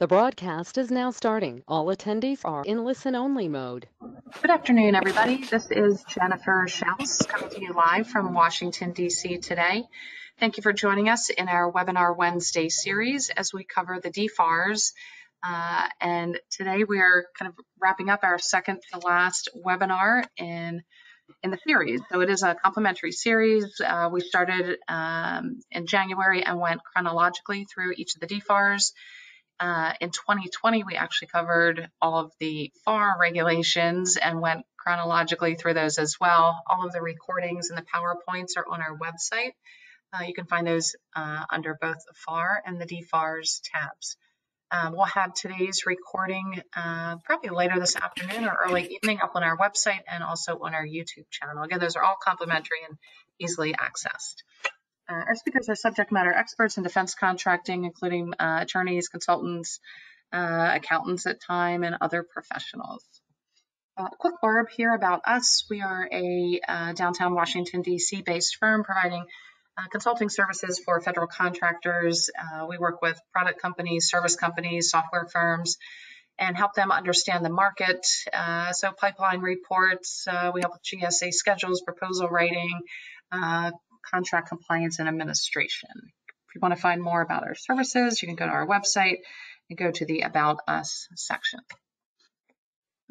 The broadcast is now starting. All attendees are in listen-only mode. Good afternoon, everybody. This is Jennifer Schaus coming to you live from Washington, D.C. today. Thank you for joining us in our Webinar Wednesday series as we cover the DFARS. Uh, and today we are kind of wrapping up our second to last webinar in in the series. So it is a complimentary series. Uh, we started um, in January and went chronologically through each of the DFARS. Uh, in 2020, we actually covered all of the FAR regulations and went chronologically through those as well. All of the recordings and the PowerPoints are on our website. Uh, you can find those uh, under both the FAR and the DFARS tabs. Um, we'll have today's recording uh, probably later this afternoon or early evening up on our website and also on our YouTube channel. Again, those are all complimentary and easily accessed. Uh, our speakers are subject matter experts in defense contracting, including uh, attorneys, consultants, uh, accountants at time, and other professionals. A quick blurb here about us. We are a uh, downtown Washington, D.C. based firm providing uh, consulting services for federal contractors. Uh, we work with product companies, service companies, software firms, and help them understand the market. so, pipeline reports, we help with GSA schedules, proposal writing, uh, contract compliance and administration. If you want to find more about our services, you can go to our website and go to the About Us section.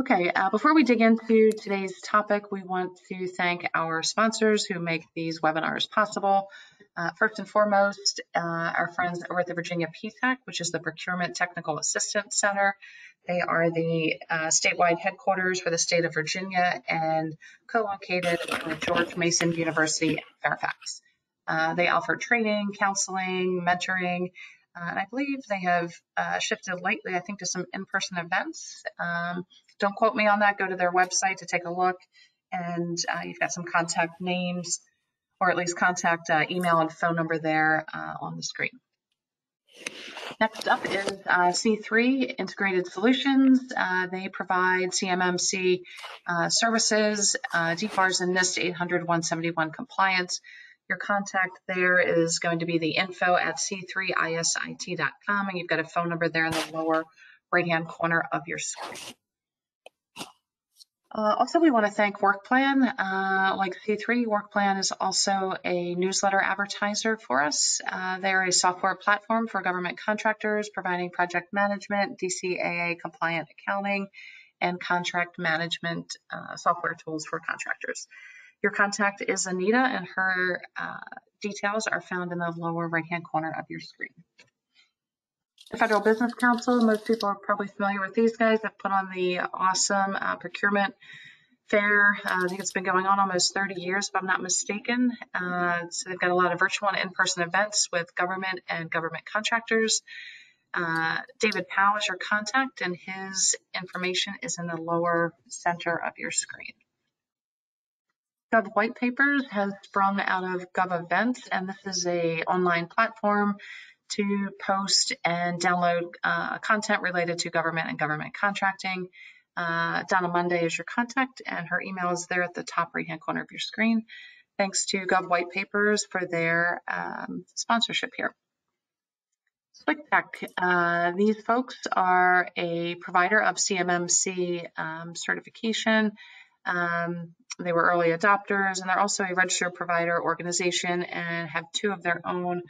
Okay, uh, before we dig into today's topic, we want to thank our sponsors who make these webinars possible. Uh, first and foremost, uh, our friends over at the Virginia PTAC, which is the Procurement Technical Assistance Center. They are the uh, statewide headquarters for the state of Virginia and co-located at George Mason University, in Fairfax. Uh, they offer training, counseling, mentoring, uh, and I believe they have uh, shifted lately, I think, to some in-person events. Um, don't quote me on that. Go to their website to take a look, and uh, you've got some contact names, or at least contact uh, email and phone number there on the screen. Next up is uh, C3 Integrated Solutions. Uh, they provide CMMC uh, services, uh, DFARS and NIST 800 171 compliance. Your contact there is going to be the info at c3isit.com, and you've got a phone number there in the lower right hand corner of your screen. Uh, also, we want to thank WorkPlan. Uh, like C3, WorkPlan is also a newsletter advertiser for us. Uh, they are a software platform for government contractors providing project management, DCAA compliant accounting, and contract management uh, software tools for contractors. Your contact is Anita, and her uh, details are found in the lower right hand corner of your screen. The Federal Business Council, most people are probably familiar with these guys that put on the awesome uh, procurement fair. Uh, I think it's been going on almost 30 years, if I'm not mistaken. Uh, so they've got a lot of virtual and in-person events with government and government contractors. Uh, David Powell is your contact, and his information is in the lower center of your screen. Gov White Papers has sprung out of Gov Events, and this is a online platform to post and download uh, content related to government and government contracting. Uh, Donna Monday is your contact, and her email is there at the top right hand corner of your screen. Thanks to Gov White Papers for their um, sponsorship here. SWCTEC, uh, these folks are a provider of CMMC um, certification. Um, they were early adopters, and they're also a registered provider organization and have two of their own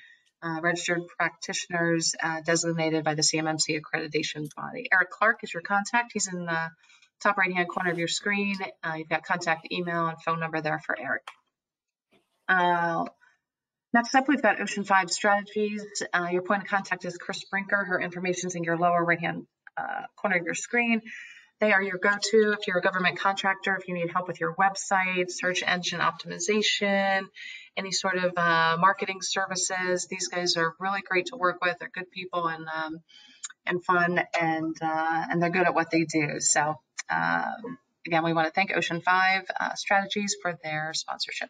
uh, registered practitioners uh, designated by the CMMC accreditation body. Eric Clark is your contact. He's in the top right hand corner of your screen. Uh, you've got contact email and phone number there for Eric. Uh, next up, we've got Ocean 5 Strategies. Uh, your point of contact is Chris Brinker. Her information is in your lower right hand uh, corner of your screen. They are your go-to if you're a government contractor, if you need help with your website, search engine optimization, any sort of uh, marketing services. These guys are really great to work with. They're good people and um, and fun, and uh, and they're good at what they do. So um, again, we want to thank Ocean Five uh, Strategies for their sponsorship.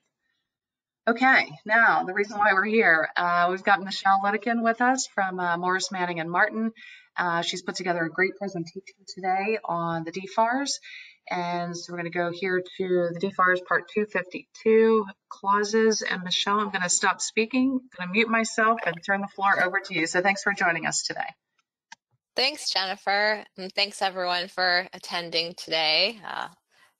Okay, now the reason why we're here, uh, we've got Michelle Litteken with us from uh, Morris Manning and Martin. Uh, she's put together a great presentation today on the DFARS. And so we're going to go here to the DFARS Part 252 clauses. And Michelle, I'm going to stop speaking, I'm going to mute myself and turn the floor over to you. So thanks for joining us today. Thanks, Jennifer. And thanks everyone for attending today. Uh,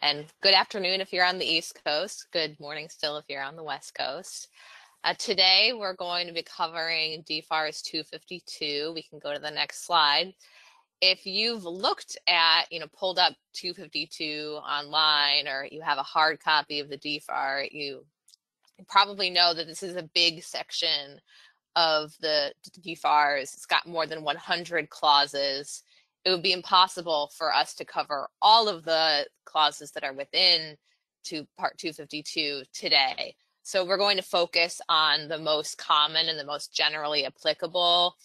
and good afternoon if you're on the East Coast. Good morning still if you're on the West Coast. Uh, today we're going to be covering DFARS 252. We can go to the next slide. If you've looked at, you know, pulled up 252 online or you have a hard copy of the DFAR, you probably know that this is a big section of the DFARS. It's got more than 100 clauses. It would be impossible for us to cover all of the clauses that are within to Part 252 today. So we're going to focus on the most common and the most generally applicable.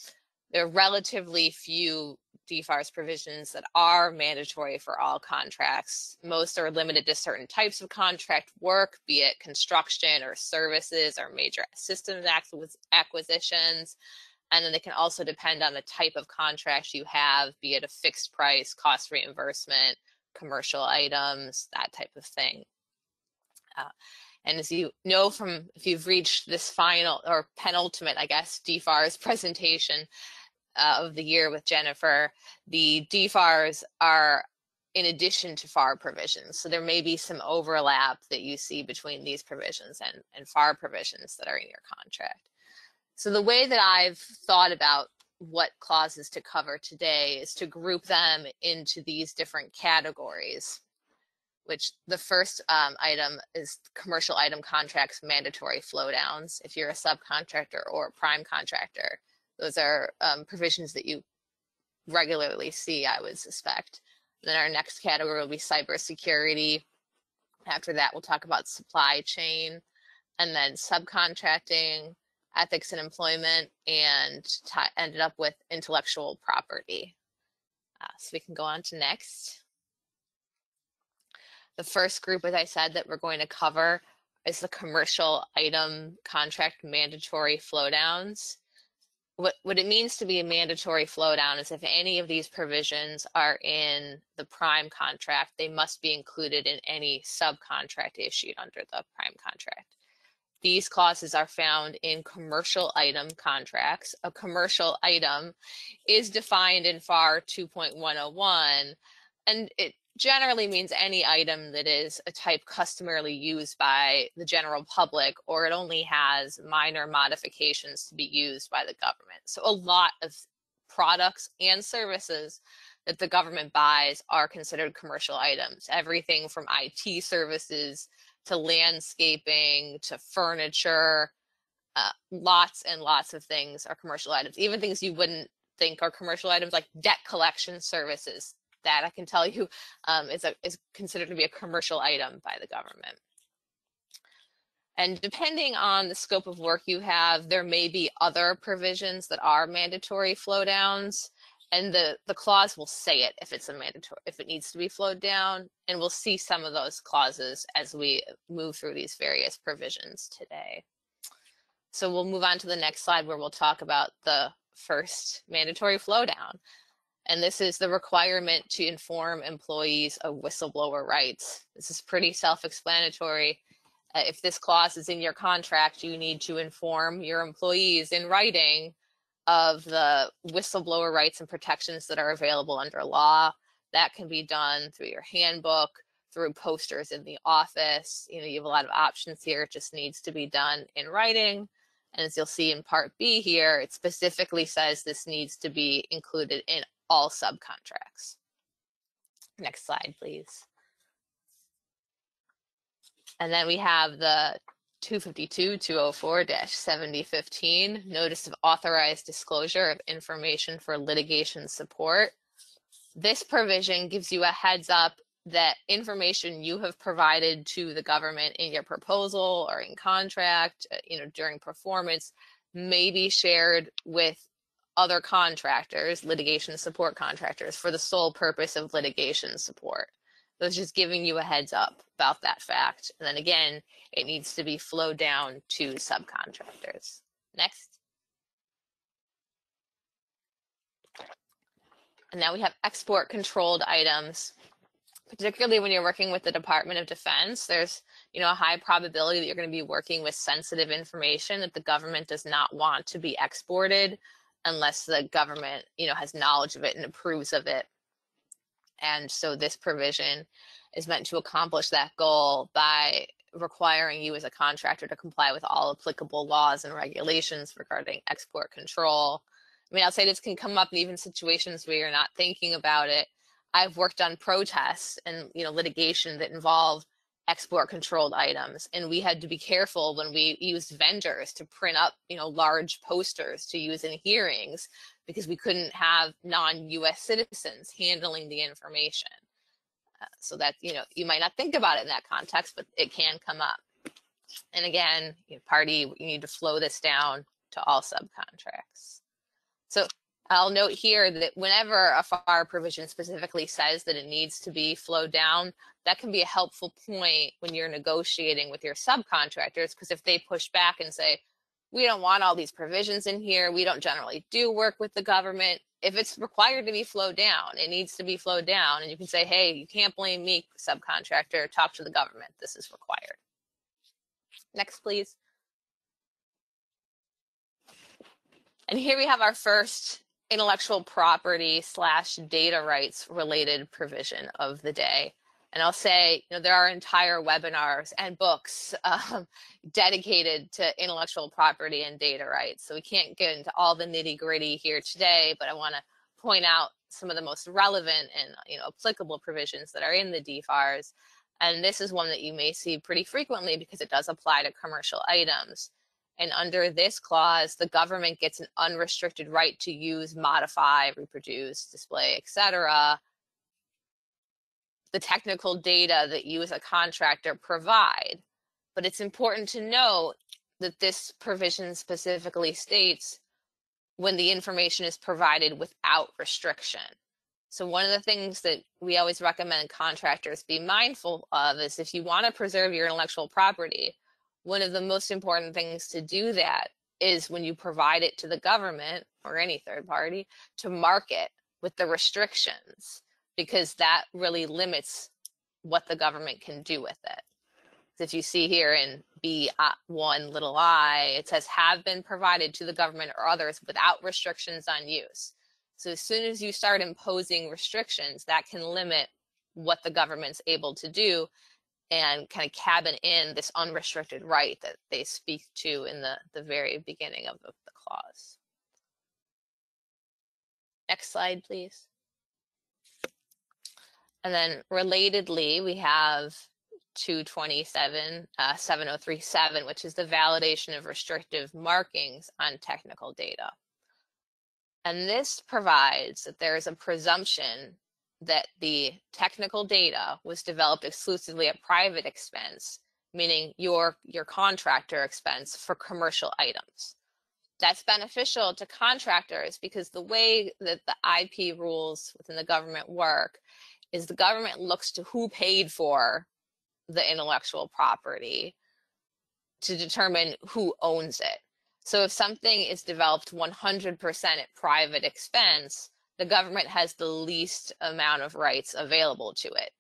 There are relatively few DFARS provisions that are mandatory for all contracts. Most are limited to certain types of contract work, be it construction or services or major systems acquisitions. And then they can also depend on the type of contract you have, be it a fixed price, cost reimbursement, commercial items, that type of thing. Uh, and as you know from if you've reached this final or penultimate, I guess, DFARS presentation, uh, of the year with Jennifer, the DFARs are in addition to FAR provisions. So there may be some overlap that you see between these provisions and, and FAR provisions that are in your contract. So the way that I've thought about what clauses to cover today is to group them into these different categories, which the first um, item is commercial item contracts mandatory flow downs if you're a subcontractor or a prime contractor. Those are um, provisions that you regularly see, I would suspect. Then our next category will be cybersecurity. After that, we'll talk about supply chain and then subcontracting, ethics and employment, and ended up with intellectual property. Uh, so we can go on to next. The first group, as I said, that we're going to cover is the commercial item contract mandatory flowdowns what what it means to be a mandatory flow down is if any of these provisions are in the prime contract, they must be included in any subcontract issued under the prime contract. These clauses are found in commercial item contracts. A commercial item is defined in FAR 2.101 and it generally means any item that is a type customarily used by the general public or it only has minor modifications to be used by the government. So a lot of products and services that the government buys are considered commercial items. Everything from IT services to landscaping to furniture, uh, lots and lots of things are commercial items. Even things you wouldn't think are commercial items like debt collection services that I can tell you um, is, a, is considered to be a commercial item by the government. And depending on the scope of work you have, there may be other provisions that are mandatory flow downs. And the, the clause will say it if it's a mandatory, if it needs to be flowed down. And we'll see some of those clauses as we move through these various provisions today. So we'll move on to the next slide where we'll talk about the first mandatory flow down and this is the requirement to inform employees of whistleblower rights. This is pretty self-explanatory. Uh, if this clause is in your contract, you need to inform your employees in writing of the whistleblower rights and protections that are available under law. That can be done through your handbook, through posters in the office. You know, you have a lot of options here. It just needs to be done in writing. And as you'll see in part B here, it specifically says this needs to be included in all subcontracts. Next slide, please. And then we have the 252-204-7015, Notice of Authorized Disclosure of Information for Litigation Support. This provision gives you a heads up that information you have provided to the government in your proposal or in contract, uh, you know, during performance may be shared with other contractors, litigation support contractors, for the sole purpose of litigation support. So it's just giving you a heads up about that fact. And then again, it needs to be flowed down to subcontractors. Next. And now we have export controlled items. Particularly when you're working with the Department of Defense, there's you know a high probability that you're going to be working with sensitive information that the government does not want to be exported unless the government, you know, has knowledge of it and approves of it. And so this provision is meant to accomplish that goal by requiring you as a contractor to comply with all applicable laws and regulations regarding export control. I mean, I'll say this can come up in even situations where you're not thinking about it. I've worked on protests and you know litigation that involve export controlled items and we had to be careful when we used vendors to print up you know large posters to use in hearings because we couldn't have non-us citizens handling the information. Uh, so that you know you might not think about it in that context but it can come up. And again you know, party you need to flow this down to all subcontracts. So I'll note here that whenever a FAR provision specifically says that it needs to be flowed down, that can be a helpful point when you're negotiating with your subcontractors. Because if they push back and say, we don't want all these provisions in here, we don't generally do work with the government. If it's required to be flowed down, it needs to be flowed down. And you can say, hey, you can't blame me, subcontractor, talk to the government. This is required. Next, please. And here we have our first intellectual property slash data rights related provision of the day. And I'll say, you know, there are entire webinars and books um, dedicated to intellectual property and data rights. So we can't get into all the nitty gritty here today, but I want to point out some of the most relevant and you know applicable provisions that are in the DFARS. And this is one that you may see pretty frequently because it does apply to commercial items. And under this clause, the government gets an unrestricted right to use, modify, reproduce, display, etc. the technical data that you as a contractor provide. But it's important to note that this provision specifically states when the information is provided without restriction. So one of the things that we always recommend contractors be mindful of is if you want to preserve your intellectual property, one of the most important things to do that is when you provide it to the government or any third party to market with the restrictions because that really limits what the government can do with it. If you see here in B1 uh, little i, it says have been provided to the government or others without restrictions on use. So as soon as you start imposing restrictions, that can limit what the government's able to do and kind of cabin in this unrestricted right that they speak to in the, the very beginning of the, the clause. Next slide, please. And then relatedly, we have 227, uh, 7037, which is the validation of restrictive markings on technical data. And this provides that there is a presumption that the technical data was developed exclusively at private expense, meaning your, your contractor expense for commercial items. That's beneficial to contractors because the way that the IP rules within the government work is the government looks to who paid for the intellectual property to determine who owns it. So if something is developed 100% at private expense, the government has the least amount of rights available to it.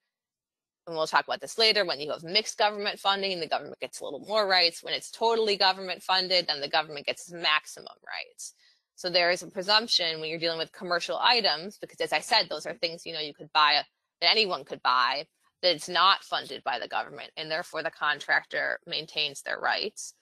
And we'll talk about this later. When you have mixed government funding, the government gets a little more rights. When it's totally government funded, then the government gets maximum rights. So there is a presumption when you're dealing with commercial items, because as I said, those are things you know you could buy that anyone could buy, that it's not funded by the government, and therefore the contractor maintains their rights.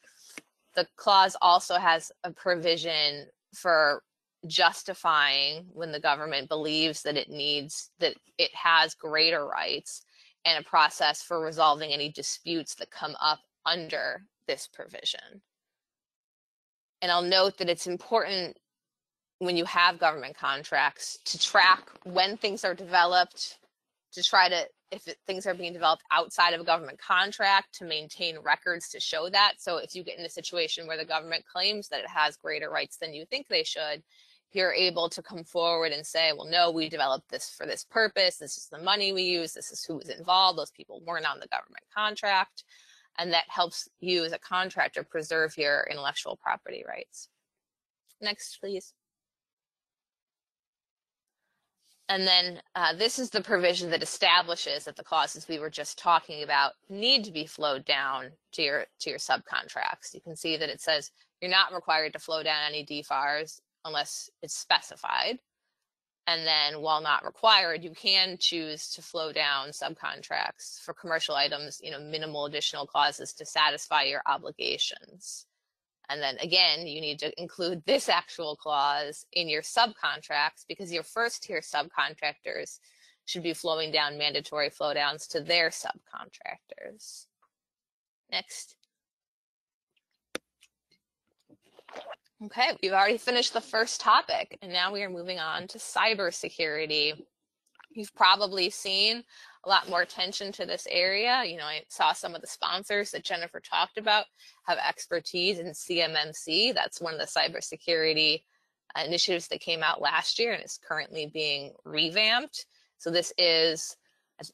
The clause also has a provision for justifying when the government believes that it needs that it has greater rights and a process for resolving any disputes that come up under this provision. And I'll note that it's important when you have government contracts to track when things are developed, to try to, if things are being developed outside of a government contract, to maintain records to show that. So if you get in a situation where the government claims that it has greater rights than you think they should, you're able to come forward and say, well, no, we developed this for this purpose. This is the money we use. This is who was involved. Those people weren't on the government contract. And that helps you as a contractor preserve your intellectual property rights. Next, please. And then uh, this is the provision that establishes that the clauses we were just talking about need to be flowed down to your to your subcontracts. You can see that it says you're not required to flow down any DFARS unless it's specified. And then while not required, you can choose to flow down subcontracts for commercial items, you know, minimal additional clauses to satisfy your obligations. And then again, you need to include this actual clause in your subcontracts because your first tier subcontractors should be flowing down mandatory flow downs to their subcontractors. Next. Okay, we've already finished the first topic, and now we are moving on to cybersecurity. You've probably seen a lot more attention to this area. You know, I saw some of the sponsors that Jennifer talked about have expertise in CMMC. That's one of the cybersecurity initiatives that came out last year and is currently being revamped. So this is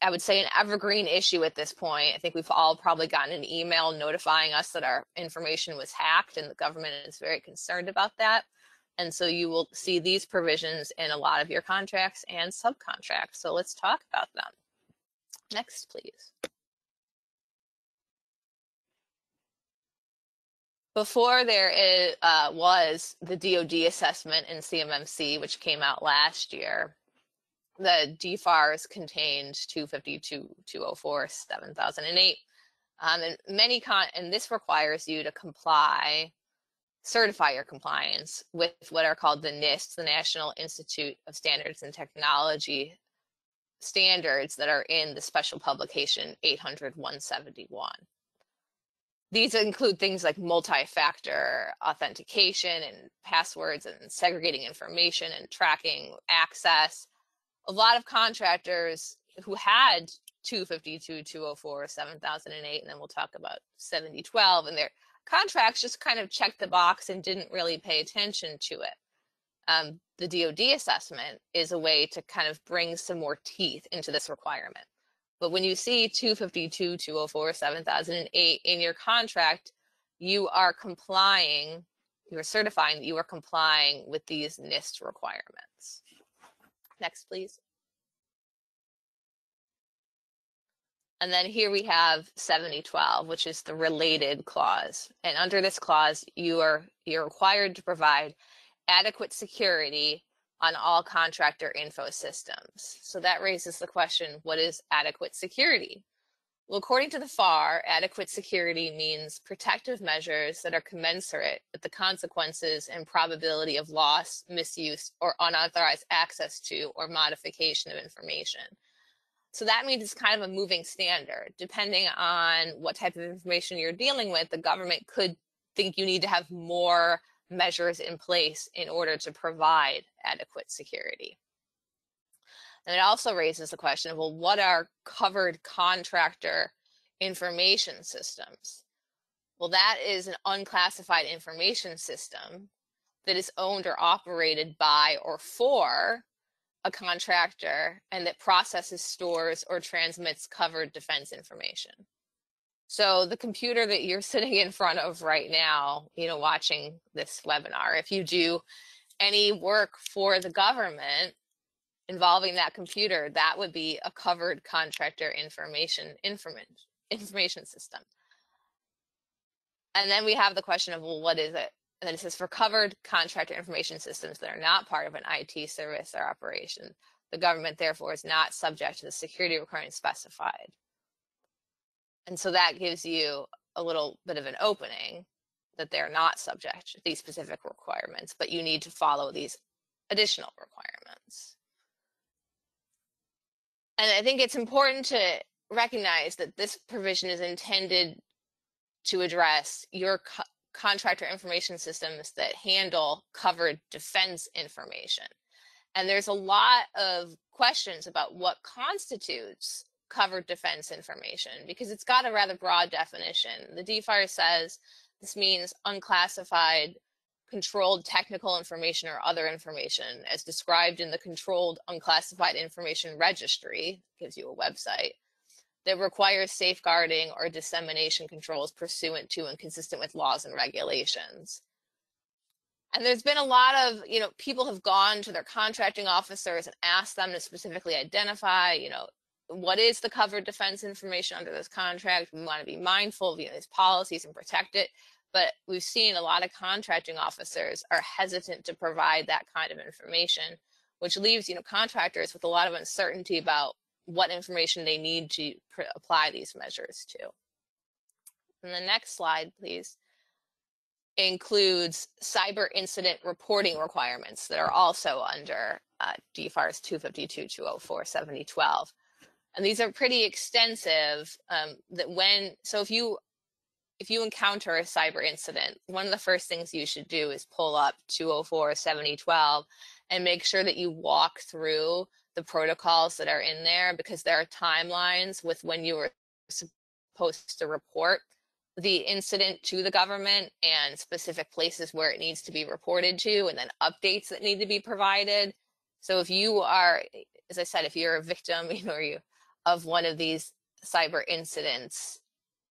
I would say an evergreen issue at this point. I think we've all probably gotten an email notifying us that our information was hacked, and the government is very concerned about that. And so you will see these provisions in a lot of your contracts and subcontracts. So let's talk about them. Next, please. Before there is, uh, was the DoD assessment in CMMC, which came out last year, the DFARS contained 252, 204, 7008. Um, and many con and this requires you to comply, certify your compliance with what are called the NIST, the National Institute of Standards and Technology standards that are in the special publication 800 171. These include things like multi-factor authentication and passwords and segregating information and tracking access, a lot of contractors who had 252, 204, 7008, and then we'll talk about 7012, and their contracts just kind of checked the box and didn't really pay attention to it. Um, the DoD assessment is a way to kind of bring some more teeth into this requirement. But when you see 252, 204, 7008 in your contract, you are complying, you are certifying that you are complying with these NIST requirements. Next, please. And then here we have 7012, which is the related clause. And under this clause, you are you're required to provide adequate security on all contractor info systems. So that raises the question, what is adequate security? Well, according to the FAR, adequate security means protective measures that are commensurate with the consequences and probability of loss, misuse, or unauthorized access to or modification of information. So that means it's kind of a moving standard. Depending on what type of information you're dealing with, the government could think you need to have more measures in place in order to provide adequate security. And it also raises the question of, well, what are covered contractor information systems? Well, that is an unclassified information system that is owned or operated by or for a contractor and that processes, stores, or transmits covered defense information. So the computer that you're sitting in front of right now, you know, watching this webinar, if you do any work for the government, involving that computer, that would be a covered contractor information information information system. And then we have the question of well, what is it? And then it says for covered contractor information systems that are not part of an IT service or operation, the government therefore is not subject to the security requirements specified. And so that gives you a little bit of an opening that they're not subject to these specific requirements, but you need to follow these additional requirements. And I think it's important to recognize that this provision is intended to address your co contractor information systems that handle covered defense information. And there's a lot of questions about what constitutes covered defense information because it's got a rather broad definition. The DFAR says this means unclassified controlled technical information or other information as described in the controlled unclassified information registry gives you a website that requires safeguarding or dissemination controls pursuant to and consistent with laws and regulations. And there's been a lot of you know people have gone to their contracting officers and asked them to specifically identify you know what is the covered defense information under this contract? We want to be mindful of you know, these policies and protect it but we've seen a lot of contracting officers are hesitant to provide that kind of information, which leaves you know contractors with a lot of uncertainty about what information they need to apply these measures to. And the next slide, please, includes cyber incident reporting requirements that are also under uh, DFARS 252, 204, 7012. And these are pretty extensive um, that when, so if you if you encounter a cyber incident, one of the first things you should do is pull up 204 7012 and make sure that you walk through the protocols that are in there because there are timelines with when you were supposed to report the incident to the government and specific places where it needs to be reported to and then updates that need to be provided. So if you are, as I said, if you're a victim, you know, you of one of these cyber incidents,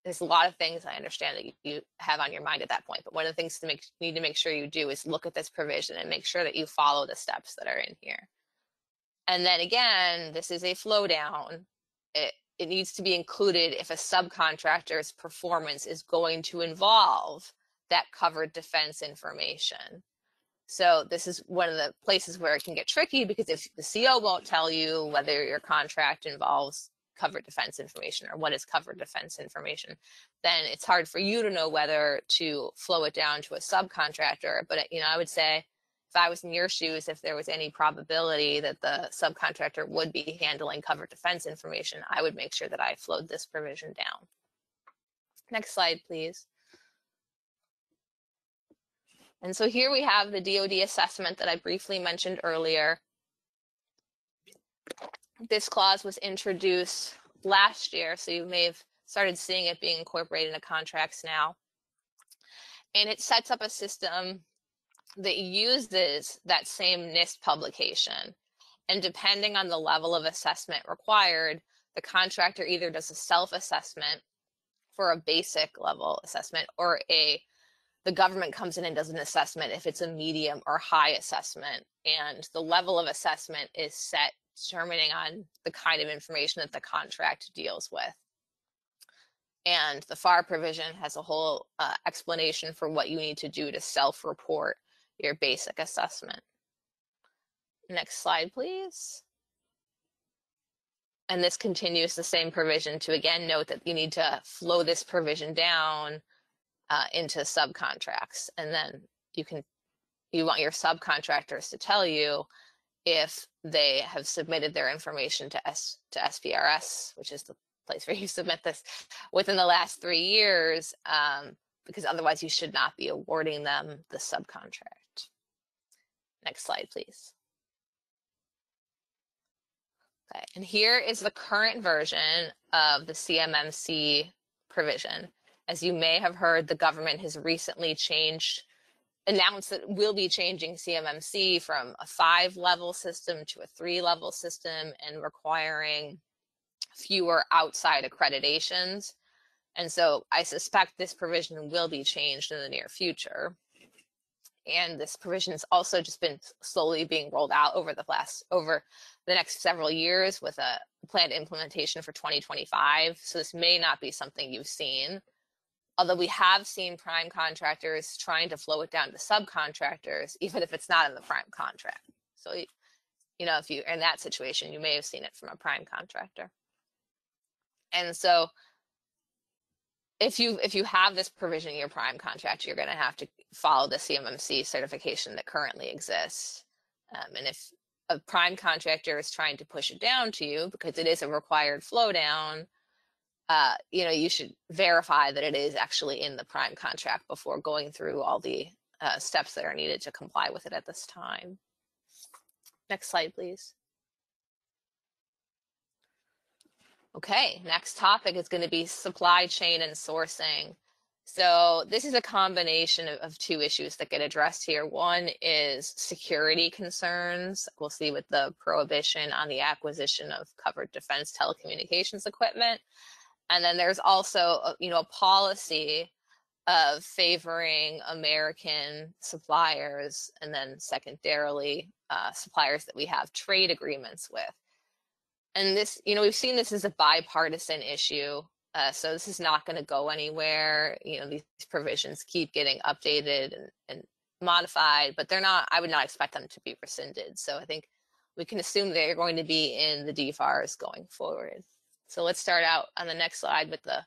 there's a lot of things I understand that you, have on your mind at that point. But one of the things to make need to make sure you do is look at this provision and make sure that you follow the steps that are in here. And then again, this is a flow down. It, it needs to be included if a subcontractor's performance is going to involve that covered defense information. So this is one of the places where it can get tricky because if the CO won't tell you whether your contract involves covered defense information or what is covered defense information, then it's hard for you to know whether to flow it down to a subcontractor. But you know, I would say if I was in your shoes, if there was any probability that the subcontractor would be handling covered defense information, I would make sure that I flowed this provision down. Next slide, please. And so here we have the DoD assessment that I briefly mentioned earlier. This clause was introduced last year, so you may have started seeing it being incorporated into contracts now. And it sets up a system that uses that same NIST publication. And depending on the level of assessment required, the contractor either does a self-assessment for a basic level assessment or a the government comes in and does an assessment if it's a medium or high assessment and the level of assessment is set determining on the kind of information that the contract deals with and the FAR provision has a whole uh, explanation for what you need to do to self-report your basic assessment. Next slide, please. And this continues the same provision to again note that you need to flow this provision down uh, into subcontracts. And then you can, you want your subcontractors to tell you if they have submitted their information to S to SPRS, which is the place where you submit this within the last three years, um, because otherwise you should not be awarding them the subcontract. Next slide, please. Okay, and here is the current version of the CMMC provision. As you may have heard, the government has recently changed, announced that we'll be changing CMMC from a five level system to a three level system and requiring fewer outside accreditations. And so I suspect this provision will be changed in the near future. And this provision has also just been slowly being rolled out over the last over the next several years with a planned implementation for 2025. So this may not be something you've seen. Although we have seen prime contractors trying to flow it down to subcontractors, even if it's not in the prime contract. So, you know, if you're in that situation, you may have seen it from a prime contractor. And so if you if you have this provision in your prime contract, you're going to have to follow the CMMC certification that currently exists. Um, and if a prime contractor is trying to push it down to you because it is a required flow down, uh, you know, you should verify that it is actually in the prime contract before going through all the uh, steps that are needed to comply with it at this time. Next slide, please. Okay, next topic is going to be supply chain and sourcing. So this is a combination of, of, two issues that get addressed here. One is security concerns. We'll see with the prohibition on the acquisition of covered defense telecommunications equipment. And then there's also, a, you know, a policy of favoring American suppliers and then secondarily uh, suppliers that we have trade agreements with and this, you know, we've seen this as a bipartisan issue. Uh, so this is not going to go anywhere. You know, these provisions keep getting updated and, and modified, but they're not, I would not expect them to be rescinded. So I think we can assume they're going to be in the DFARS going forward. So let's start out on the next slide with the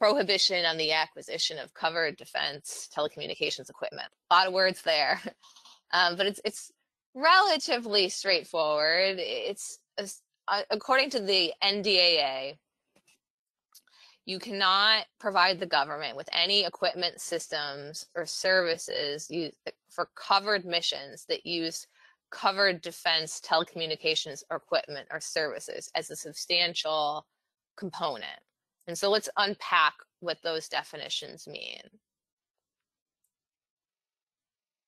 prohibition on the acquisition of covered defense telecommunications equipment. A lot of words there, um, but it's it's relatively straightforward. It's uh, according to the NDAA, you cannot provide the government with any equipment systems or services for covered missions that use covered defense telecommunications equipment or services as a substantial component. And so let's unpack what those definitions mean.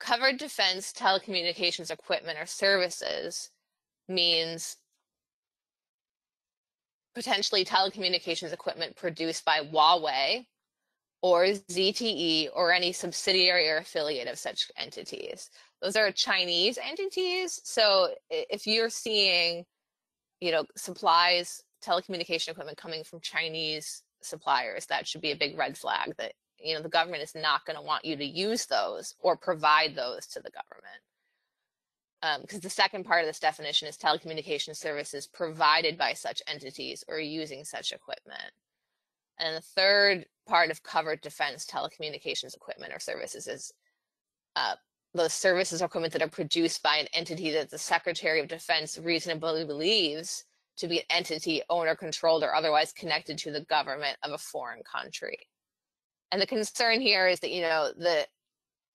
Covered defense telecommunications equipment or services means potentially telecommunications equipment produced by Huawei or ZTE or any subsidiary or affiliate of such entities. Those are Chinese entities. So if you're seeing, you know, supplies, telecommunication equipment coming from Chinese suppliers, that should be a big red flag that, you know, the government is not going to want you to use those or provide those to the government because um, the second part of this definition is telecommunication services provided by such entities or using such equipment. And the third part of covered defense telecommunications equipment or services is uh, those services or equipment that are produced by an entity that the Secretary of Defense reasonably believes to be an entity owner controlled or otherwise connected to the government of a foreign country. And the concern here is that, you know, the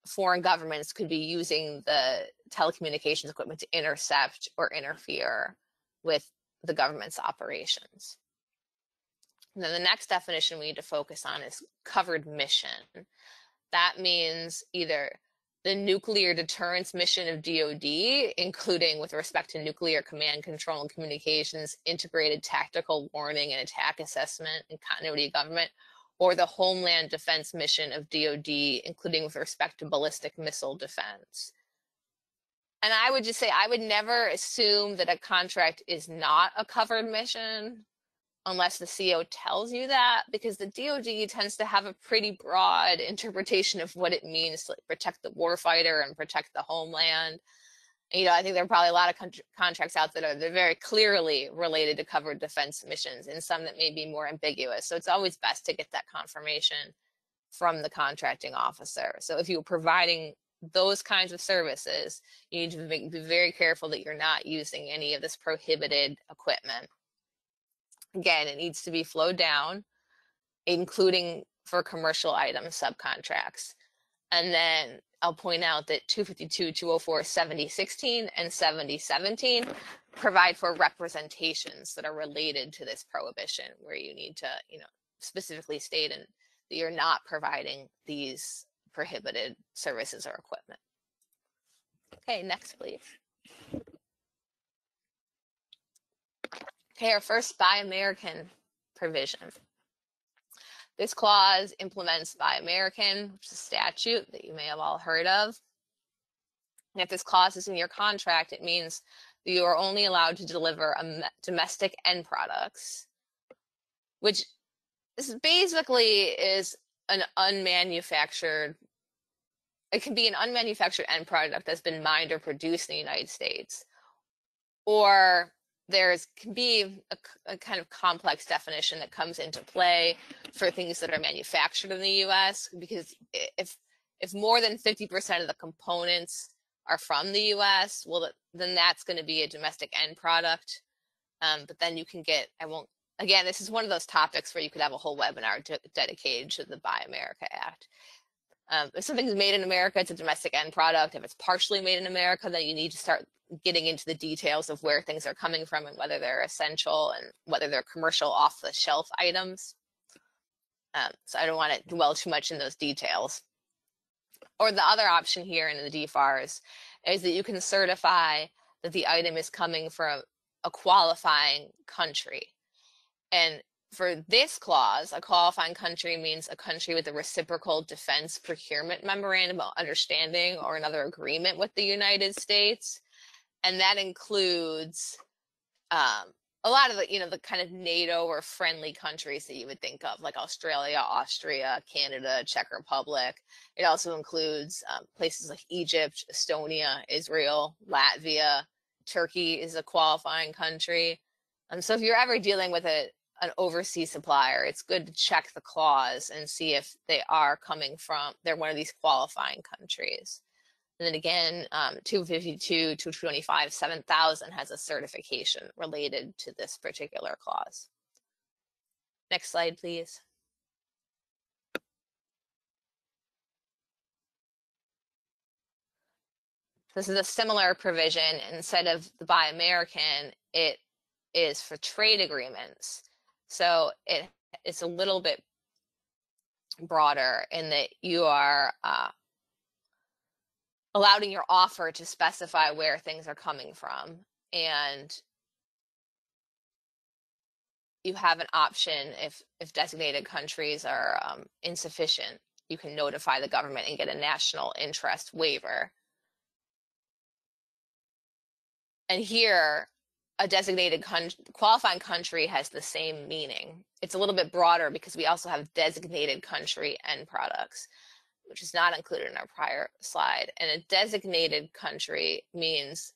foreign governments could be using the telecommunications equipment to intercept or interfere with the government's operations. And then the next definition we need to focus on is covered mission. That means either the nuclear deterrence mission of DoD, including with respect to nuclear command control and communications, integrated tactical warning and attack assessment and continuity of government, or the Homeland Defense Mission of DoD, including with respect to ballistic missile defense. And I would just say I would never assume that a contract is not a covered mission unless the CO tells you that, because the DoD tends to have a pretty broad interpretation of what it means to like, protect the warfighter and protect the homeland you know, I think there are probably a lot of con- contracts out that are they're very clearly related to covered defense missions, and some that may be more ambiguous. So it's always best to get that confirmation from the contracting officer. So if you're providing those kinds of services, you need to be, be very careful that you're not using any of this prohibited equipment. Again, it needs to be flowed down, including for commercial items subcontracts. And then I'll point out that 252, 204, 7016, and 7017 provide for representations that are related to this prohibition, where you need to, you know, specifically state and that you're not providing these prohibited services or equipment. Okay, next, please. Our first Buy American provision. This clause implements Buy American, which is a statute that you may have all heard of. And if this clause is in your contract, it means that you are only allowed to deliver domestic end products, which this basically is an unmanufactured, it can be an unmanufactured end product that's been mined or produced in the United States, or there's can be a, a, kind of complex definition that comes into play for things that are manufactured in the US because if if more than 50% of the components are from the US, well then that's going to be a domestic end product. Um, but then you can get I won't again this is one of those topics where you could have a whole webinar de- dedicated to the Buy America Act. Um, if something's made in America, it's a domestic end product. If it's partially made in America, then you need to start getting into the details of where things are coming from and whether they're essential and whether they're commercial off the shelf items. Um, so I don't want to dwell too much in those details. Or the other option here in the DFARS is that you can certify that the item is coming from a qualifying country. And for this clause, a qualifying country means a country with a reciprocal defense procurement memorandum understanding or another agreement with the United States and that includes um, a lot of the, you know, the kind of NATO or friendly countries that you would think of, like Australia, Austria, Canada, Czech Republic. It also includes um, places like Egypt, Estonia, Israel, Latvia, Turkey is a qualifying country. So if you're ever dealing with a, an overseas supplier, it's good to check the clause and see if they are coming from, they're one of these qualifying countries. And then again, um, 252, 225, 7000 has a certification related to this particular clause. Next slide, please. This is a similar provision. Instead of the Buy American, it is for trade agreements. So it it's a little bit broader in that you are uh, allowed in your offer to specify where things are coming from and you have an option if if designated countries are um, insufficient you can notify the government and get a national interest waiver. And here a designated con- qualifying country has the same meaning. It's a little bit broader because we also have designated country end products which is not included in our prior slide. And a designated country means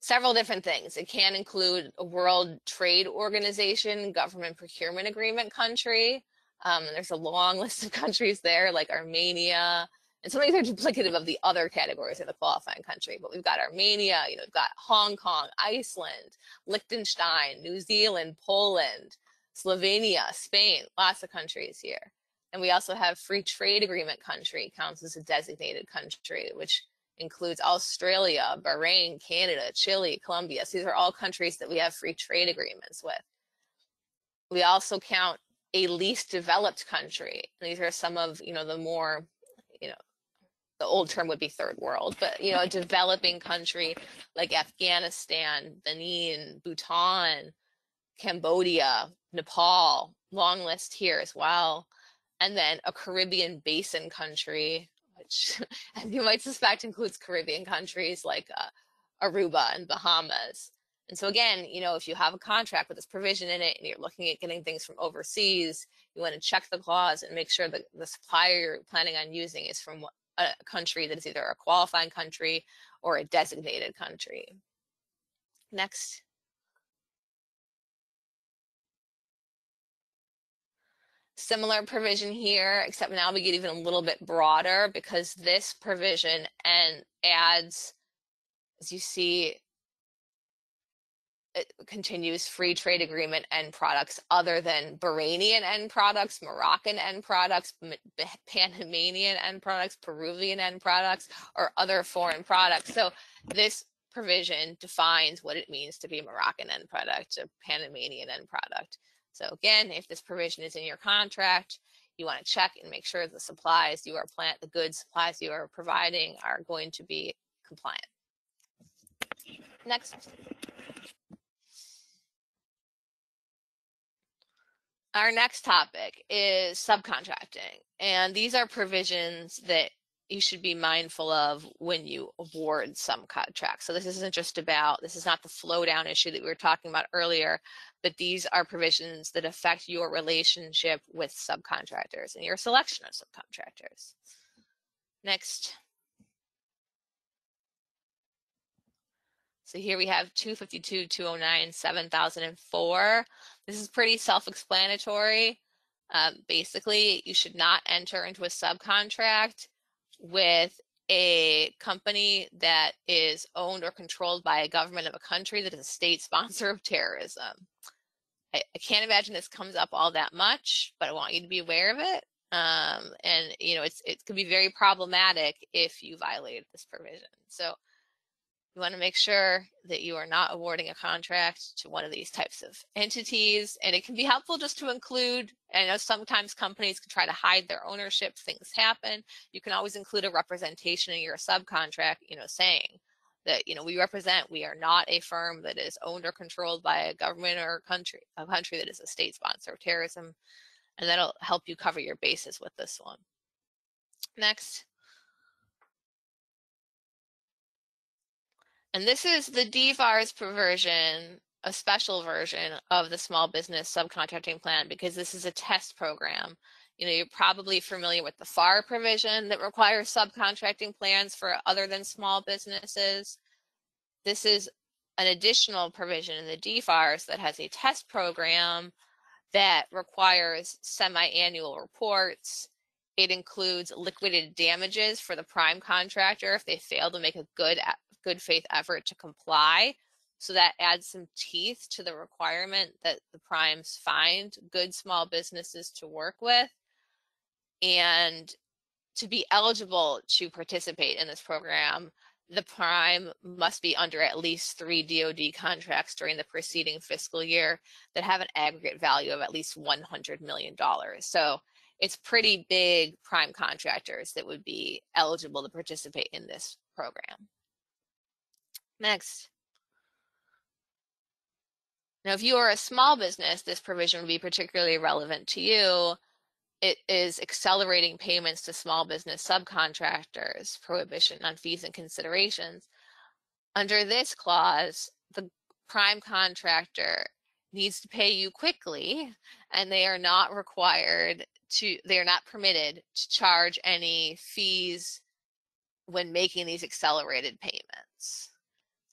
several different things. It can include a World Trade Organization government procurement agreement country. Um, and there's a long list of countries there, like Armenia. And some of these are duplicative of the other categories of the qualifying country. But we've got Armenia, you know, we've got Hong Kong, Iceland, Liechtenstein, New Zealand, Poland, Slovenia, Spain, lots of countries here. And we also have free trade agreement country counts as a designated country, which includes Australia, Bahrain, Canada, Chile, Colombia. So these are all countries that we have free trade agreements with. We also count a least developed country. And these are some of, you know, the more, you know, the old term would be third world, but you know, a developing country like Afghanistan, Benin, Bhutan, Cambodia, Nepal, long list here as well and then a Caribbean basin country, which, as you might suspect, includes Caribbean countries like uh, Aruba and Bahamas. And so again, you know, if you have a contract with this provision in it and you're looking at getting things from overseas, you want to check the clause and make sure that the supplier you're planning on using is from a country that is either a qualifying country or a designated country. Next. Similar provision here, except now we get even a little bit broader because this provision and adds, as you see, it continues free trade agreement end products other than Bahrainian end products, Moroccan end products, Panamanian end products, Peruvian end products, or other foreign products. So this provision defines what it means to be a Moroccan end product, a Panamanian end product. So again, if this provision is in your contract, you want to check and make sure the supplies you are plant, the goods supplies you are providing are going to be compliant. Next. Our next topic is subcontracting. And these are provisions that you should be mindful of when you award some contracts. So this isn't just about, this is not the flow down issue that we were talking about earlier, but these are provisions that affect your relationship with subcontractors and your selection of subcontractors. Next. So here we have 252, 209, 7004. This is pretty self-explanatory. Um, basically, you should not enter into a subcontract with a company that is owned or controlled by a government of a country that is a state sponsor of terrorism. I, I can't imagine this comes up all that much, but I want you to be aware of it. Um, and you know, it's it could be very problematic if you violated this provision. So you want to make sure that you are not awarding a contract to one of these types of entities. And it can be helpful just to include, I know sometimes companies can try to hide their ownership, things happen. You can always include a representation in your subcontract, you know, saying that, you know, we represent, we are not a firm that is owned or controlled by a government or a country, a country that is a state sponsor of terrorism. And that'll help you cover your bases with this one. Next. And this is the DFARS provision a special version of the small business subcontracting plan because this is a test program. You know, you're probably familiar with the FAR provision that requires subcontracting plans for other than small businesses. This is an additional provision in the DFARS that has a test program that requires semi-annual reports. It includes liquidated damages for the prime contractor if they fail to make a good good faith effort to comply. So that adds some teeth to the requirement that the primes find good small businesses to work with. And to be eligible to participate in this program, the prime must be under at least three DoD contracts during the preceding fiscal year that have an aggregate value of at least $100 million. So it's pretty big prime contractors that would be eligible to participate in this program. Next. Now, if you are a small business, this provision would be particularly relevant to you it is accelerating payments to small business subcontractors, prohibition on fees and considerations. Under this clause, the prime contractor needs to pay you quickly and they are not required to, they are not permitted to charge any fees when making these accelerated payments.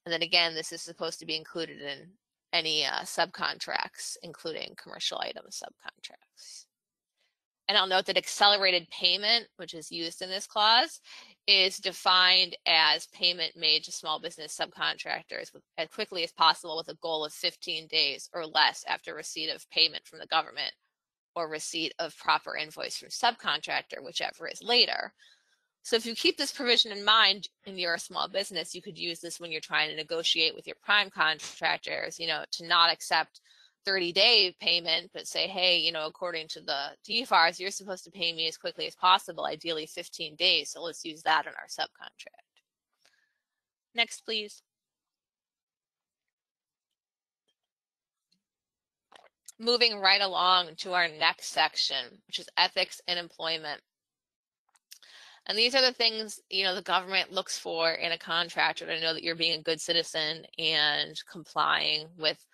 And then again, this is supposed to be included in any uh, subcontracts, including commercial item subcontracts. And I'll note that accelerated payment, which is used in this clause, is defined as payment made to small business subcontractors as quickly as possible with a goal of 15 days or less after receipt of payment from the government or receipt of proper invoice from subcontractor, whichever is later. So if you keep this provision in mind and you're a small business, you could use this when you're trying to negotiate with your prime contractors, you know, to not accept 30 day payment, but say, hey, you know, according to the DFARS, you're supposed to pay me as quickly as possible, ideally 15 days. So let's use that in our subcontract. Next, please. Moving right along to our next section, which is ethics and employment. And these are the things, you know, the government looks for in a contractor to know that you're being a good citizen and complying with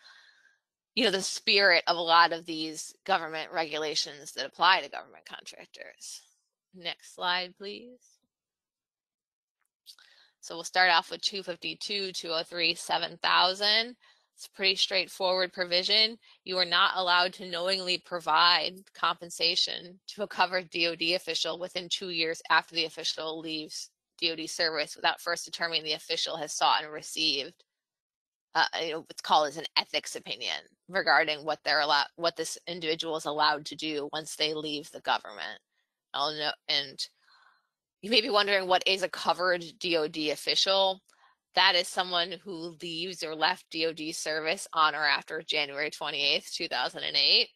you know the spirit of a lot of these government regulations that apply to government contractors. Next slide, please. So we'll start off with 252, 203, 7000. It's a pretty straightforward provision. You are not allowed to knowingly provide compensation to a covered DoD official within two years after the official leaves DoD service without first determining the official has sought and received uh, you know, what's called as an ethics opinion regarding what they're allowed, what this individual is allowed to do once they leave the government. I'll know, and you may be wondering what is a covered DoD official. That is someone who leaves or left DoD service on or after January 28th, 2008,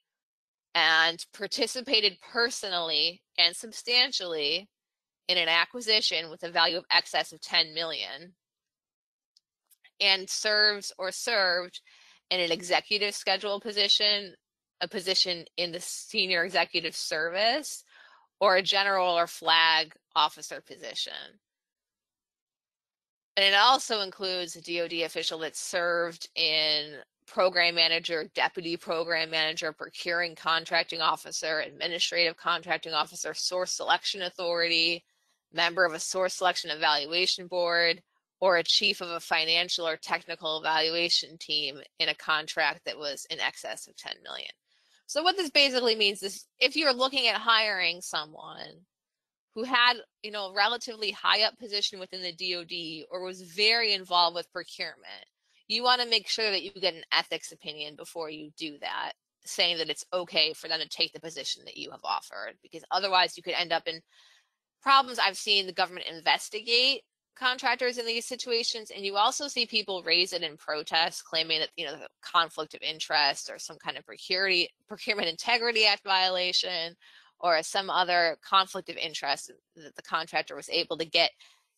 and participated personally and substantially in an acquisition with a value of excess of 10 million and serves or served in an executive schedule position, a position in the senior executive service, or a general or flag officer position. And it also includes a DoD official that served in program manager, deputy program manager, procuring contracting officer, administrative contracting officer, source selection authority, member of a source selection evaluation board, or a chief of a financial or technical evaluation team in a contract that was in excess of 10 million. So what this basically means is if you're looking at hiring someone who had, you know, relatively high up position within the DoD or was very involved with procurement, you want to make sure that you get an ethics opinion before you do that, saying that it's okay for them to take the position that you have offered, because otherwise you could end up in problems. I've seen the government investigate contractors in these situations and you also see people raise it in protest claiming that you know the conflict of interest or some kind of procurement procurement integrity act violation or some other conflict of interest that the contractor was able to get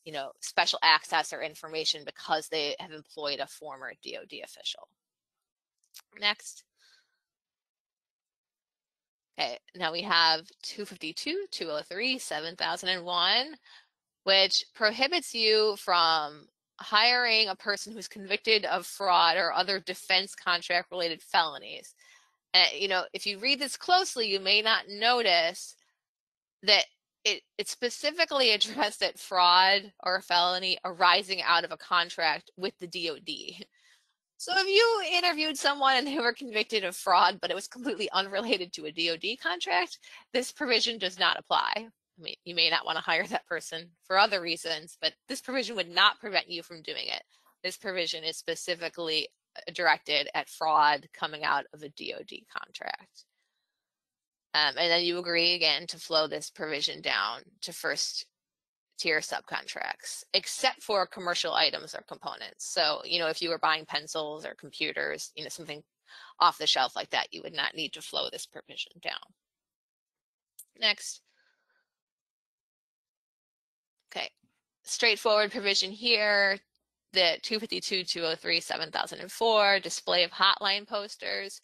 you know special access or information because they have employed a former DoD official next okay now we have 252 203 7001 which prohibits you from hiring a person who's convicted of fraud or other defense contract related felonies. And, you know, if you read this closely, you may not notice that it, it specifically addressed that fraud or a felony arising out of a contract with the DoD. So if you interviewed someone and they were convicted of fraud, but it was completely unrelated to a DoD contract, this provision does not apply. I mean, you may not want to hire that person for other reasons, but this provision would not prevent you from doing it. This provision is specifically directed at fraud coming out of a DoD contract. Um, and then you agree again to flow this provision down to first tier subcontracts, except for commercial items or components. So, you know, if you were buying pencils or computers, you know, something off the shelf like that, you would not need to flow this provision down. Next. Okay, straightforward provision here, the 252, 203, 7004, display of hotline posters.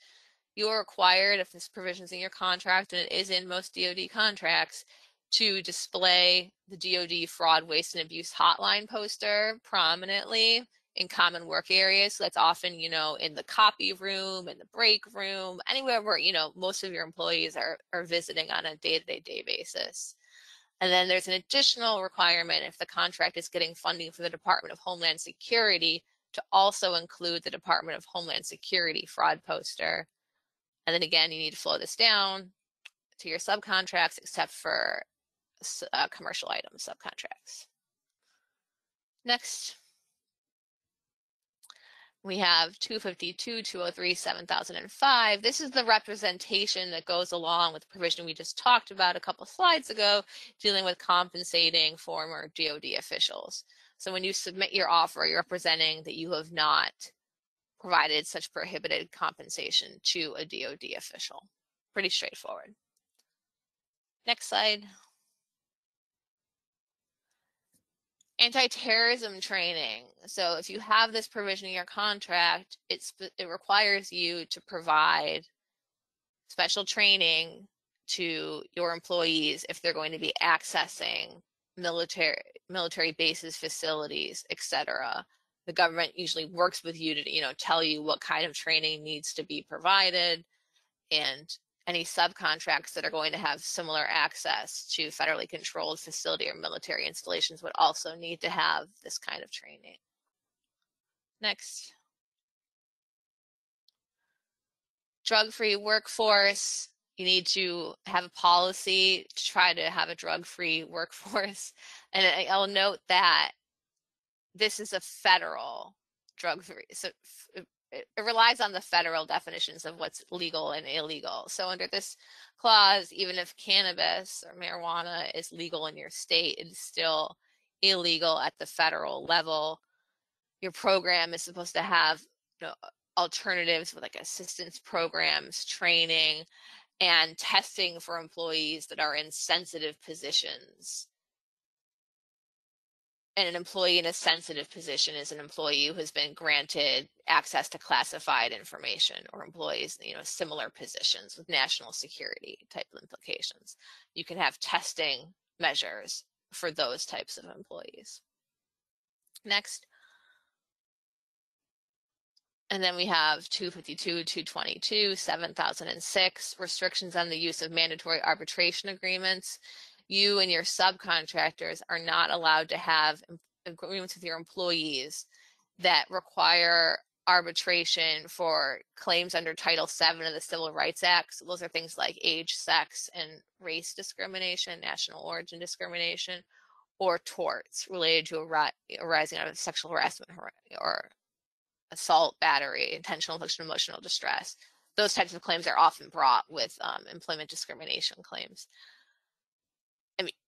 You are required, if this provision is in your contract, and it is in most DoD contracts, to display the DoD fraud, waste, and abuse hotline poster prominently in common work areas. So that's often, you know, in the copy room, in the break room, anywhere where, you know, most of your employees are, are visiting on a day-to-day -day basis. And then there's an additional requirement if the contract is getting funding from the Department of Homeland Security to also include the Department of Homeland Security fraud poster. And then again, you need to flow this down to your subcontracts except for uh, commercial items subcontracts. Next, we have 252, 203, 7005. This is the representation that goes along with the provision we just talked about a couple slides ago, dealing with compensating former DoD officials. So when you submit your offer, you're representing that you have not provided such prohibited compensation to a DoD official. Pretty straightforward. Next slide. Anti-terrorism training. So if you have this provision in your contract, it's it requires you to provide special training to your employees if they're going to be accessing military military bases, facilities, etc. The government usually works with you to you know tell you what kind of training needs to be provided and any subcontracts that are going to have similar access to federally controlled facility or military installations would also need to have this kind of training. Next. Drug-free workforce. You need to have a policy to try to have a drug-free workforce. And I'll note that this is a federal drug-free. So it, it relies on the federal definitions of what's legal and illegal. So under this clause, even if cannabis or marijuana is legal in your state, it is still illegal at the federal level. Your program is supposed to have you know, alternatives with like assistance programs, training, and testing for employees that are in sensitive positions and an employee in a sensitive position is an employee who has been granted access to classified information or employees you know similar positions with national security type implications. You can have testing measures for those types of employees. Next. And then we have 252, 222, 7006, restrictions on the use of mandatory arbitration agreements you and your subcontractors are not allowed to have agreements with your employees that require arbitration for claims under Title VII of the Civil Rights Act. So those are things like age, sex, and race discrimination, national origin discrimination, or torts related to arising out of sexual harassment or assault, battery, intentional infliction of emotional distress. Those types of claims are often brought with um, employment discrimination claims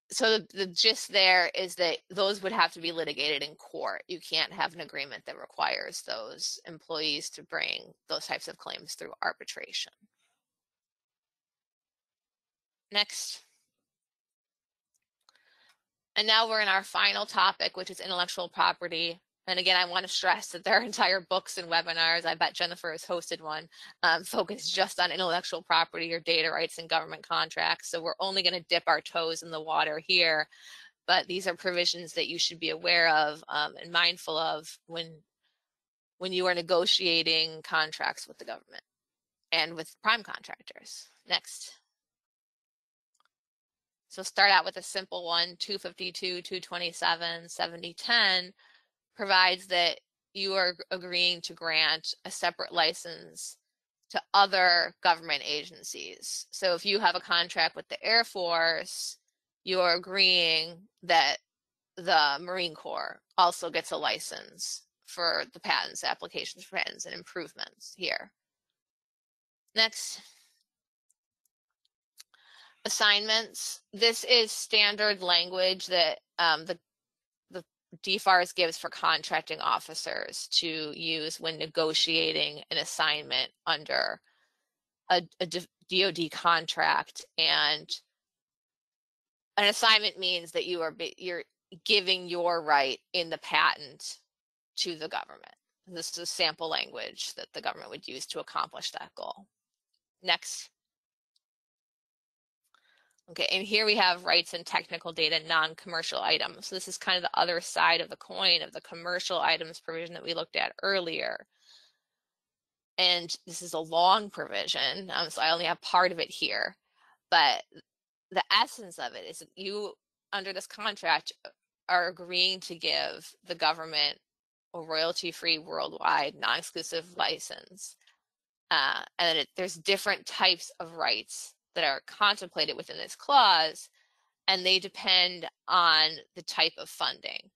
so the, the gist there is that those would have to be litigated in court. You can't have an agreement that requires those employees to bring those types of claims through arbitration. Next. And now we're in our final topic, which is intellectual property and again, I want to stress that there are entire books and webinars. I bet Jennifer has hosted one um, focused just on intellectual property or data rights and government contracts. So we're only going to dip our toes in the water here but these are provisions that you should be aware of um, and mindful of when when you are negotiating contracts with the government and with prime contractors. Next. So start out with a simple one, 252, 227, 7010 provides that you are agreeing to grant a separate license to other government agencies. So if you have a contract with the Air Force, you're agreeing that the Marine Corps also gets a license for the patents, applications for patents and improvements here. Next. Assignments. This is standard language that um, the the DFARS gives for contracting officers to use when negotiating an assignment under a, a DoD contract. And an assignment means that you are you're giving your right in the patent to the government. This is a sample language that the government would use to accomplish that goal. Next. Okay, and here we have rights and technical data, non-commercial items. So this is kind of the other side of the coin of the commercial items provision that we looked at earlier. And this is a long provision, um, so I only have part of it here. But the essence of it is that you, under this contract, are agreeing to give the government a royalty-free worldwide non-exclusive license. Uh, and it, there's different types of rights that are contemplated within this clause, and they depend on the type of funding.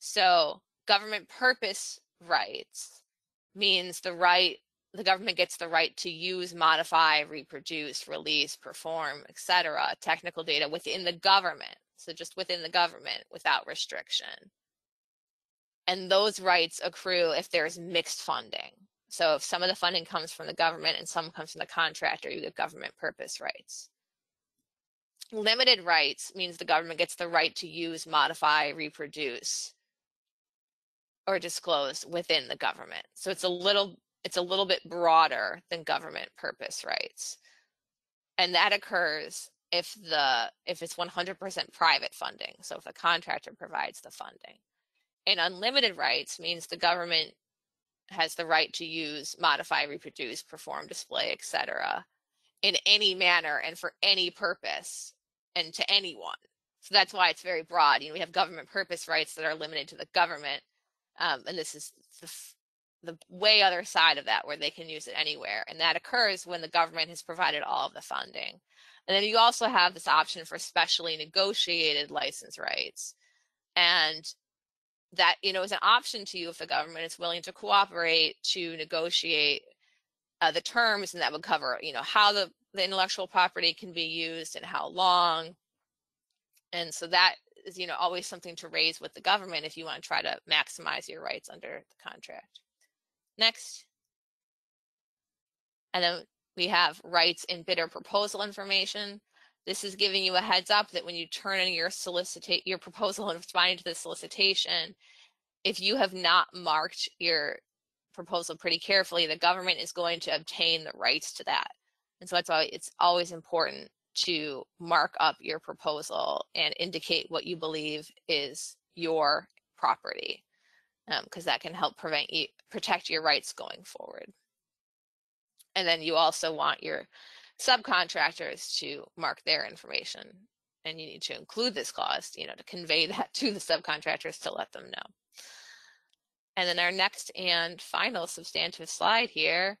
So government purpose rights means the right the government gets the right to use, modify, reproduce, release, perform, etc., technical data within the government. So just within the government without restriction and those rights accrue if there's mixed funding. So if some of the funding comes from the government and some comes from the contractor, you get government purpose rights. Limited rights means the government gets the right to use, modify, reproduce, or disclose within the government. So it's a little it's a little bit broader than government purpose rights. And that occurs if the if it's 100% private funding. So if the contractor provides the funding. And unlimited rights means the government has the right to use, modify, reproduce, perform, display, etc., in any manner and for any purpose and to anyone. So that's why it's very broad. You know, we have government purpose rights that are limited to the government, um, and this is the, the way other side of that where they can use it anywhere, and that occurs when the government has provided all of the funding. And then you also have this option for specially negotiated license rights, and that you know is an option to you if the government is willing to cooperate to negotiate uh, the terms and that would cover you know how the, the intellectual property can be used and how long. And so that is you know always something to raise with the government if you want to try to maximize your rights under the contract. Next. And then we have rights in bidder proposal information this is giving you a heads up that when you turn in your solicitate your proposal and responding to the solicitation, if you have not marked your proposal pretty carefully, the government is going to obtain the rights to that. And so that's why it's always important to mark up your proposal and indicate what you believe is your property because um, that can help prevent you protect your rights going forward. And then you also want your subcontractors to mark their information. And you need to include this clause, you know, to convey that to the subcontractors to let them know. And then our next and final substantive slide here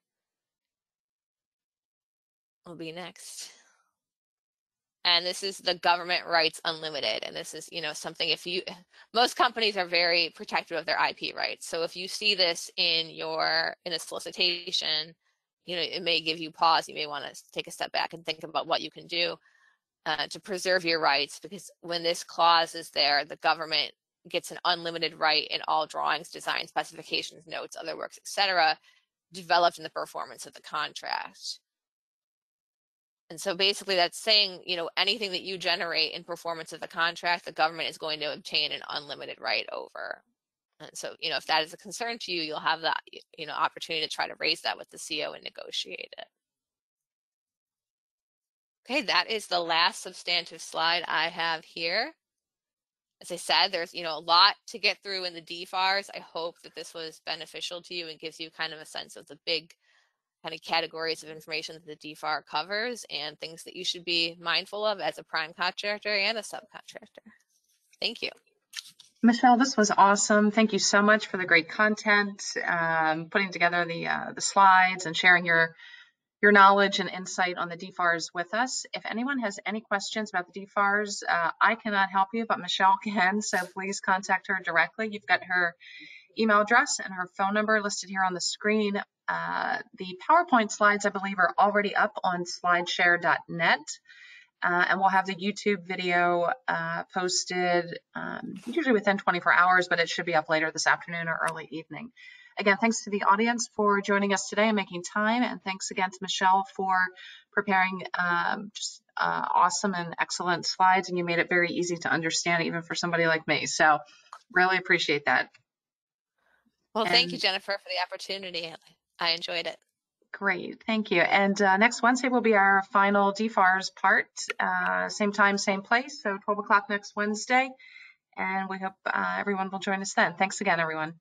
will be next. And this is the government rights unlimited. And this is, you know, something if you, most companies are very protective of their IP rights. So if you see this in your, in a solicitation, you know, it may give you pause. You may want to take a step back and think about what you can do uh, to preserve your rights because when this clause is there, the government gets an unlimited right in all drawings, design specifications, notes, other works, etc., developed in the performance of the contract. And so basically that's saying, you know, anything that you generate in performance of the contract, the government is going to obtain an unlimited right over. And so, you know, if that is a concern to you, you'll have that, you know, opportunity to try to raise that with the CO and negotiate it. Okay, that is the last substantive slide I have here. as I said, there's you know a lot to get through in the DFARS. I hope that this was beneficial to you and gives you kind of a sense of the big kind of categories of information that the DFAR covers and things that you should be mindful of as a prime contractor and a subcontractor. Thank you. Michelle, this was awesome. Thank you so much for the great content, um, putting together the uh, the slides and sharing your your knowledge and insight on the DFARS with us. If anyone has any questions about the DFARS, uh, I cannot help you, but Michelle can. So please contact her directly. You've got her email address and her phone number listed here on the screen. Uh, the PowerPoint slides, I believe, are already up on slideshare.net. Uh, and we'll have the YouTube video uh, posted um, usually within 24 hours, but it should be up later this afternoon or early evening. Again, thanks to the audience for joining us today and making time, and thanks again to Michelle for preparing um, just uh, awesome and excellent slides, and you made it very easy to understand even for somebody like me. So really appreciate that. Well, and thank you, Jennifer, for the opportunity. I enjoyed it. Great, thank you. And uh, next Wednesday will be our final DFARS part, uh, same time, same place, so 12 o'clock next Wednesday. And we hope uh, everyone will join us then. Thanks again, everyone.